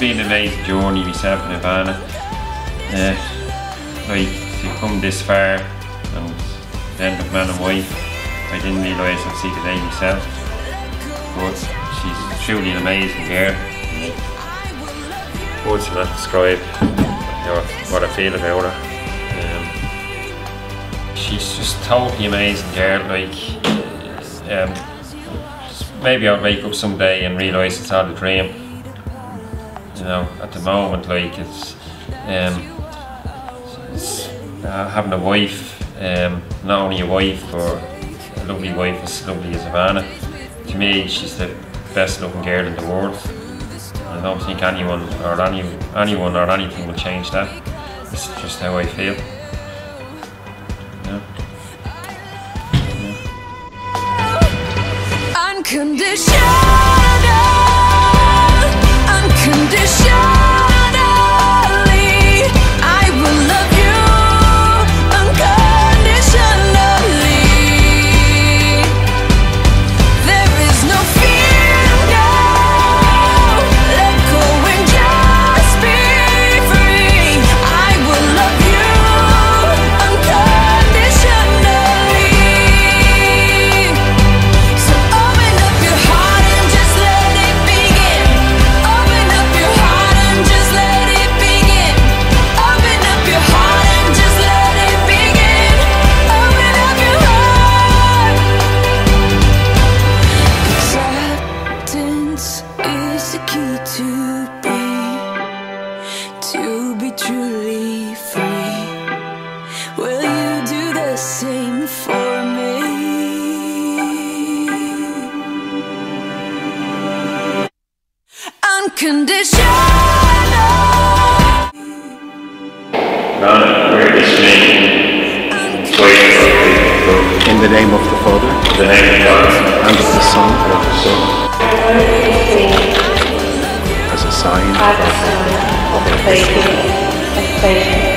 amazing journey myself and Ivanna. Uh, like to come this far and end up man and wife, I didn't realise I'd see the day myself. But she's truly an amazing girl. Words cannot describe what I feel about her. Um, she's just totally amazing girl. Like, um, maybe I'll wake up someday and realise it's all a dream. You know, at the moment, like it's, um, it's uh, having a wife, um, not only a wife, but a lovely wife as lovely as Ivanna. To me, she's the best looking girl in the world. I don't think anyone or any anyone or anything will change that. It's just how I feel. Yeah. Unconditional, unconditionally, to be truly free. Will you do the same for me? Unconditional. Ivanna, wear this ring. In the name of the Father, the name of God and of the Son, and of the Son. as a sign as a sign of the faithful, of